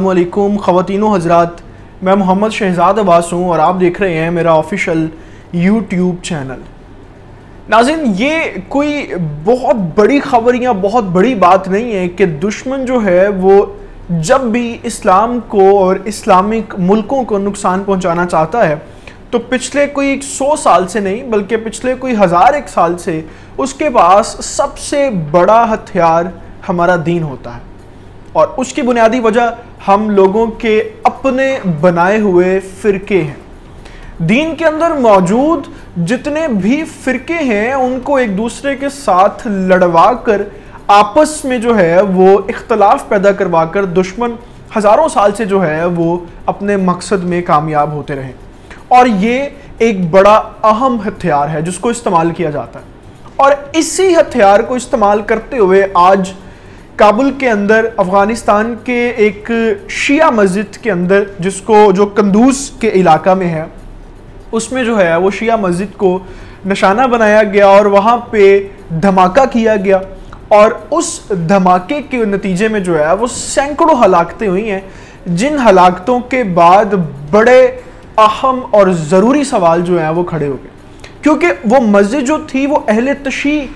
वालेकुम ख़वातीन हज़रात। मैं मोहम्मद शहजाद अब्बास हूँ और आप देख रहे हैं मेरा ऑफिशियल यूट्यूब चैनल। नाजिन, ये कोई बहुत बड़ी खबर या बहुत बड़ी बात नहीं है कि दुश्मन जो है वो जब भी इस्लाम को और इस्लामिक मुल्कों को नुकसान पहुँचाना चाहता है तो पिछले कोई सौ साल से नहीं, बल्कि पिछले कोई हज़ार एक साल से उसके पास सबसे बड़ा हथियार हमारा दीन होता है। और उसकी बुनियादी वजह हम लोगों के अपने बनाए हुए फ़िरके हैं। दीन के अंदर मौजूद जितने भी फ़िरके हैं, उनको एक दूसरे के साथ लड़वा कर आपस में जो है, वो इख्तलाफ पैदा करवा कर दुश्मन हज़ारों साल से जो है, वो अपने मकसद में कामयाब होते रहे। और ये एक बड़ा अहम हथियार है जिसको इस्तेमाल किया जाता है। और इसी हथियार को इस्तेमाल करते हुए आज काबुल के अंदर, अफ़गानिस्तान के एक शिया मस्जिद के अंदर, जिसको, जो कंदूस के इलाका में है, उसमें जो है, वो शिया मस्जिद को निशाना बनाया गया और वहाँ पे धमाका किया गया। और उस धमाके के नतीजे में जो है, वो सैकड़ों हलाकतें हुई हैं, जिन हलाकतों के बाद बड़े अहम और ज़रूरी सवाल जो हैं, वो खड़े हो गए। क्योंकि वो मस्जिद जो थी, वो अहल तशी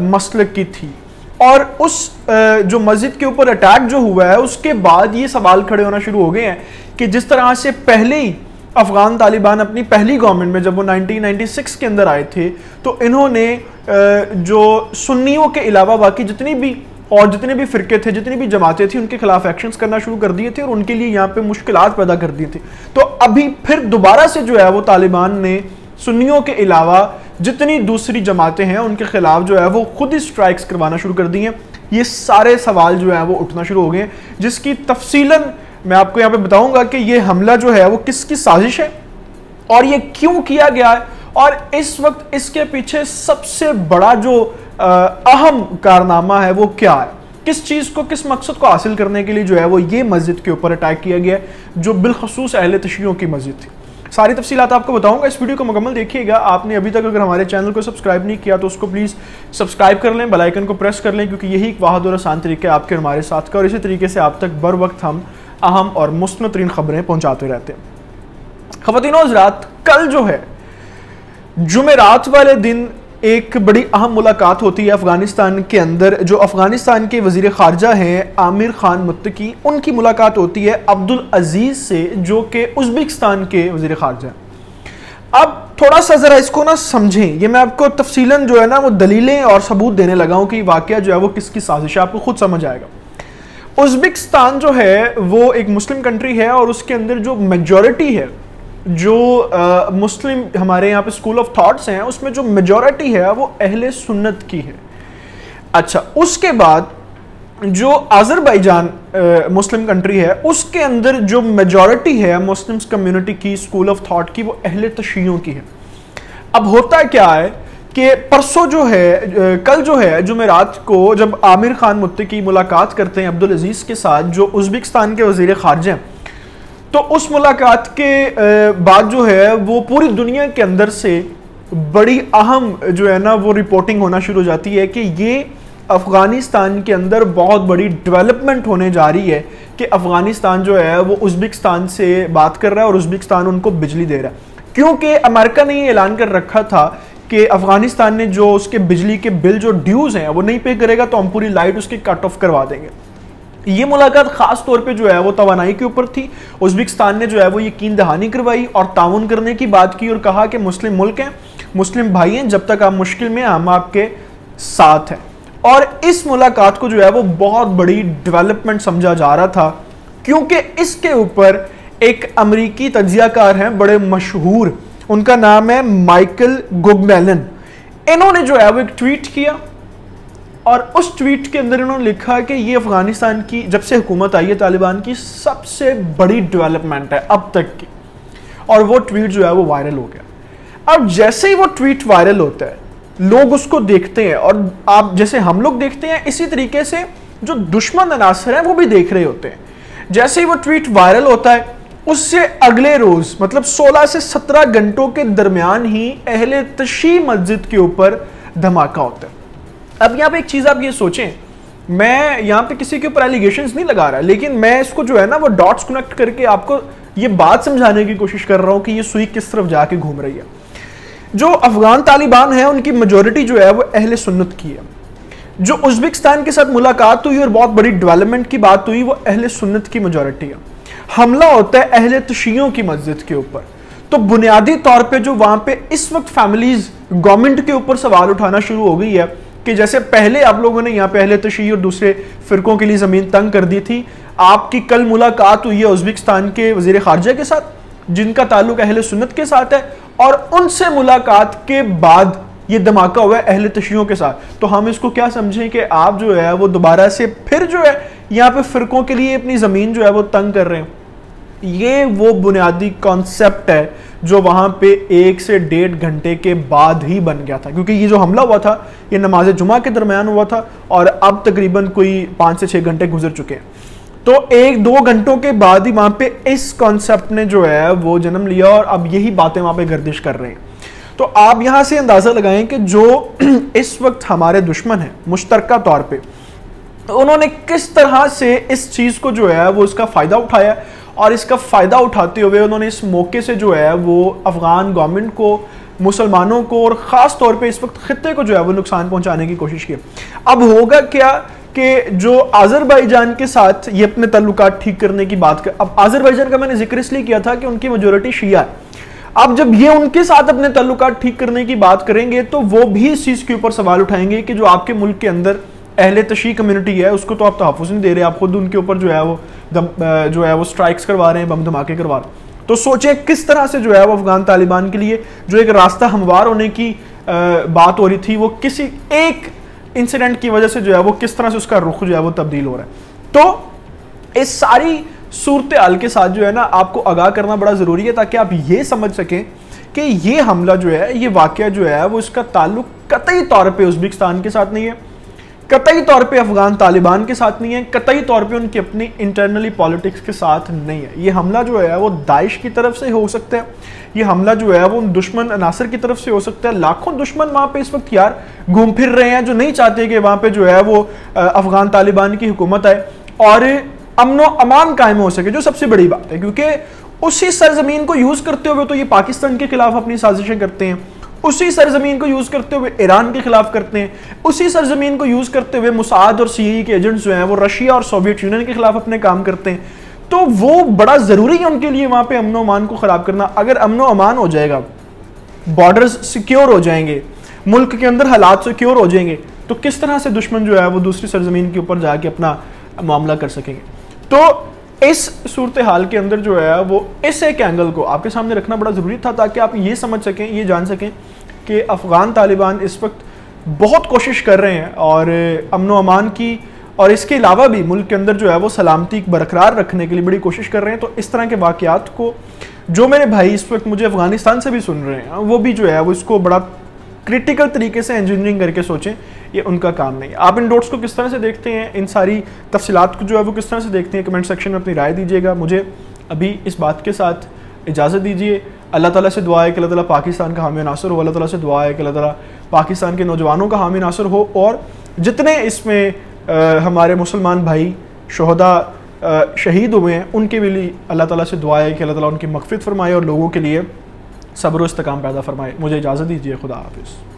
मसल की थी। और उस जो मस्जिद के ऊपर अटैक जो हुआ है, उसके बाद ये सवाल खड़े होना शुरू हो गए हैं कि जिस तरह से पहले ही अफगान तालिबान अपनी पहली गवर्नमेंट में जब वो 1996 के अंदर आए थे तो इन्होंने जो सुन्नियों के अलावा बाकी जितनी भी और जितने भी फ़िरके थे, जितनी भी जमातें थी, उनके खिलाफ एक्शंस करना शुरू कर दिए थे और उनके लिए यहाँ पे मुश्किल पैदा कर दी थी। तो अभी फिर दोबारा से जो है वो तालिबान ने सुन्नियों के अलावा जितनी दूसरी जमातें हैं, उनके खिलाफ जो है वो खुद ही स्ट्राइक्स करवाना शुरू कर दी हैं। ये सारे सवाल जो है वो उठना शुरू हो गए हैं, जिसकी तफसीलन मैं आपको यहाँ पे बताऊँगा कि ये हमला जो है वो किसकी साजिश है और ये क्यों किया गया है और इस वक्त इसके पीछे सबसे बड़ा जो अहम कारनामा है वो क्या है? किस चीज़ को, किस मकसद को हासिल करने के लिए जो है वो ये मस्जिद के ऊपर अटैक किया गया है, जो बिलखसूस अहल तशियों की मस्जिद थी। सारी तफसीत आपको बताऊँगा। इस वीडियो को मुकम्मल देखिएगा। आपने अभी तक अगर हमारे चैनल को सब्सक्राइब नहीं किया तो उसको प्लीज़ सब्सक्राइब कर लें बेलाइकन को प्रेस कर लें, क्योंकि यही एक वाहद और आसान तरीका है आपके हमारे साथ का। और इसी तरीके से आप तक बर वक्त हम अहम और मुस्म तरीन खबरें पहुँचाते रहते हैं। ख़वान हजरात, कल जो है जुमेरात वाले दिन एक बड़ी अहम मुलाकात होती है अफ़गानिस्तान के अंदर, जो अफ़गानिस्तान के वज़ीर ख़ारजा हैं, आमिर ख़ान मुत्तकी। उनकी मुलाकात होती है अब्दुल अज़ीज़ से, जो कि उज़्बेकिस्तान के वज़ीर ख़ारजा अब थोड़ा सा ज़रा इसको ना समझें। ये मैं आपको तफसीलन जो है ना, वो दलीलें और सबूत देने लगा हूँ कि वाक़ जो है वो किसकी साजिश है, आपको खुद समझ आएगा। उज़्बेकिस्तान जो है, वो एक मुस्लिम कंट्री है और उसके अंदर जो मेजोरिटी है जो आ, मुस्लिम हमारे यहाँ पे स्कूल ऑफ़ थॉट्स हैं उसमें जो मेजोरिटी है वो अहले सुन्नत की है। अच्छा उसके बाद जो आज़रबाईजान मुस्लिम कंट्री है उसके अंदर जो मेजोरिटी है मुस्लिम्स कम्युनिटी की स्कूल ऑफ़ थॉट की वो अहले तशियों की है। अब होता क्या है कि परसों जो है कल जो है जुमेरात को जब आमिर खान मुत्ते की मुलाकात करते हैं अब्दुल अज़ीज़ के साथ जो उज़्बेकिस्तान के वज़ीर ख़ारजा हैं तो उस मुलाकात के बाद जो है, वो पूरी दुनिया के अंदर से बड़ी अहम जो है ना, वो रिपोर्टिंग होना शुरू हो जाती है कि ये अफ़गानिस्तान के अंदर बहुत बड़ी डेवलपमेंट होने जा रही है कि अफ़गानिस्तान जो है, वो उज़्बेकिस्तान से बात कर रहा है और उज़्बेकिस्तान उनको बिजली दे रहा है। क्योंकि अमेरिका ने ये ऐलान कर रखा था कि अफ़गानिस्तान ने जो उसके बिजली के बिल जो ड्यूज़ हैं, वो नहीं पे करेगा तो हम पूरी लाइट उसकी कट ऑफ़ करवा देंगे। ये मुलाकात खास तौर पे जो है वो तोानाई के ऊपर थी। उज्बेकिस्तान ने जो है वो यकीन दहानी करवाई और ताउन करने की बात की और कहा कि मुस्लिम मुल्क हैं, मुस्लिम भाई हैं, जब तक आप मुश्किल में हम आपके साथ हैं। और इस मुलाकात को जो है वो बहुत बड़ी डेवलपमेंट समझा जा रहा था, क्योंकि इसके ऊपर एक अमरीकी तजियाकार हैं, बड़े मशहूर, उनका नाम है माइकल गुगमेलन। इन्होंने जो है वो एक ट्वीट किया और उस ट्वीट के अंदर इन्होंने लिखा कि ये अफ़गानिस्तान की, जब से हुकूमत आई है तालिबान की, सबसे बड़ी डेवलपमेंट है अब तक की। और वो ट्वीट जो है वो वायरल हो गया। अब जैसे ही वो ट्वीट वायरल होता है, लोग उसको देखते हैं और आप जैसे हम लोग देखते हैं, इसी तरीके से जो दुश्मन अनासर हैं वो भी देख रहे होते हैं। जैसे ही वो ट्वीट वायरल होता है, उससे अगले रोज मतलब 16 से 17 घंटों के दरमियान ही अहले तशी मस्जिद के ऊपर धमाका होता है। अब यहाँ पे एक चीज़ आप ये सोचें, मैं यहाँ पे किसी के ऊपर एलिगेशन नहीं लगा रहा, लेकिन मैं इसको जो है ना, वो डॉट्स कनेक्ट करके आपको ये बात समझाने की कोशिश कर रहा हूँ कि ये सुई किस तरफ़ जाके घूम रही है। जो अफगान तालिबान है, उनकी मेजोरिटी जो है, वो अहल सुन्नत की है। जो उज्बेकिस्तान के साथ मुलाकात हुई और बहुत बड़ी डेवलपमेंट की बात हुई, वो अहल सुन्नत की मेजोरिटी है। हमला होता है अहल तशियों की मस्जिद के ऊपर। तो बुनियादी तौर पे जो वहाँ पे इस वक्त फैमिलीज़ गवर्नमेंट के ऊपर सवाल उठाना शुरू हो गई है कि जैसे पहले आप लोगों ने यहाँ पे अहले तशी और दूसरे फिरकों के लिए ज़मीन तंग कर दी थी, आपकी कल मुलाकात हुई है उज्बेकिस्तान के वज़ीर खारजा के साथ, जिनका ताल्लुक अहल सुन्नत के साथ है, और उनसे मुलाकात के बाद ये धमाका हुआ है अहल तशियों के साथ। तो हम इसको क्या समझें कि आप जो है, वो दोबारा से फिर जो है, यहाँ पे फिरकों के लिए अपनी ज़मीन जो है, वो तंग कर रहे हैं। ये वो बुनियादी कॉन्सेप्ट है जो वहाँ पे एक से डेढ़ घंटे के बाद ही बन गया था। क्योंकि ये जो हमला हुआ था, ये नमाज़ जुमा के दरमियान हुआ था और अब तकरीबन कोई पाँच से छः घंटे गुजर चुके हैं। तो एक दो घंटों के बाद ही वहाँ पे इस कॉन्सेप्ट ने जो है, वो जन्म लिया और अब यही बातें वहाँ पे गर्दिश कर रहे हैं। तो आप यहाँ से अंदाज़ा लगाएँ कि जो इस वक्त हमारे दुश्मन हैं, मुश्तरका तौर पर तो उन्होंने किस तरह से इस चीज़ को जो है, वो इसका फ़ायदा उठाया और इसका फ़ायदा उठाते हुए उन्होंने इस मौके से जो है, वो अफ़गान गवर्नमेंट को, मुसलमानों को और ख़ास तौर पे इस वक्त ख़त्े को जो है, वो नुकसान पहुँचाने की कोशिश की। अब होगा क्या कि जो आज़रबाईजान के साथ ये अपने तल्लुक ठीक करने की बात कर, अब आज़रबाईजान का मैंने ज़िक्र इसलिए किया था कि उनकी मेजोरिटी शिया है। अब जब ये उनके साथ अपने तल्लुक ठीक करने की बात करेंगे तो वो भी इस चीज़ के ऊपर सवाल उठाएँगे कि जो आपके मुल्क के अंदर अहले तशी कम्युनिटी है उसको तो आप तहफ़ नहीं दे रहे आप खुद उनके ऊपर जो है वो दम, जो है वो स्ट्राइक्स करवा रहे हैं बम धमाके करवा रहे हैं। तो सोचें किस तरह से जो है वो अफगान तालिबान के लिए जो एक रास्ता हमवार होने की बात हो रही थी वो किसी एक इंसिडेंट की वजह से जो है वो किस तरह से उसका रुख जो है वो तब्दील हो रहा है। तो इस सारी सूरत हाल के साथ जो है ना आपको आगाह करना बड़ा ज़रूरी है ताकि आप ये समझ सकें कि ये हमला जो है ये वाक़ जो है वो इसका ताल्लुक कतई तौर पर उज्बेकिस्तान के साथ नहीं है। कतई तौर पे अफगान तालिबान के साथ नहीं है, कतई तौर पे उनकी अपनी इंटरनली पॉलिटिक्स के साथ नहीं है। ये हमला जो है, वो दाइश की तरफ़ से हो सकता है। ये हमला जो है, वो उन दुश्मन अनासर की तरफ़ से हो सकता है। लाखों दुश्मन वहाँ पे इस वक्त यार घूम फिर रहे हैं, जो नहीं चाहते कि वहाँ पे जो है, वो अफगान तालिबान की हुकूमत आए। और अमन अमान कायम हो सके, जो सबसे बड़ी बात है, क्योंकि उसी सरजमीन को यूज़ करते हुए तो ये पाकिस्तान के खिलाफ अपनी साजिशें करते हैं। उसी सरजमीन को यूज़ करते हुए ईरान के खिलाफ करते हैं। उसी सरजमीन को यूज़ करते हुए मुसाद और सी के एजेंट्स जो हैं, वो रशिया और सोवियत यूनियन के खिलाफ अपने काम करते हैं। तो वो बड़ा ज़रूरी है उनके लिए वहाँ पे अमनो अमान को ख़राब करना। अगर अमनो अमान हो जाएगा बॉर्डर्स सिक्योर हो जाएँगे, मुल्क के अंदर हालात सिक्योर हो जाएँगे तो किस तरह से दुश्मन जो है, वो दूसरी सरजमीन के ऊपर जाके अपना मामला कर सकेंगे? तो इस सूरत हाल के अंदर जो है वो इस एक एंगल को आपके सामने रखना बड़ा ज़रूरी था ताकि आप ये समझ सकें, ये जान सकें कि अफ़गान तालिबान इस वक्त बहुत कोशिश कर रहे हैं और अमन अमान की और इसके अलावा भी मुल्क के अंदर जो है वो सलामती बरकरार रखने के लिए बड़ी कोशिश कर रहे हैं। तो इस तरह के वाक़ात को जो मेरे भाई इस वक्त मुझे अफ़गानिस्तान से भी सुन रहे हैं, वो भी जो है वो इसको बड़ा क्रिटिकल तरीके से इंजीनियरिंग करके सोचें। ये उनका काम नहीं है। आप इन डोट्स को किस तरह से देखते हैं? इन सारी तफसीत को जो है वो किस तरह से देखते हैं? कमेंट सेक्शन में अपनी राय दीजिएगा। मुझे अभी इस बात के साथ इजाज़त दीजिए। अल्लाह ताला से दुआ है कि अल्लाह ताला पाकिस्तान का हामी नासर हो। अल्लाह ताला से दुआ है कि अल्लाह ताला पाकिस्तान के नौजवानों का हामी नासर हो और जितने इसमें हमारे मुसलमान भाई, शहदा शहीद हुए हैं, उनके भी लिए अल्लाह ताला से दुआ है कि अल्लाह ताला उनकी मकफित फरमाए और लोगों के लिए सब्र इस्तकाम पैदा फरमाए। मुझे इजाज़त दीजिए। खुदा हाफिज़।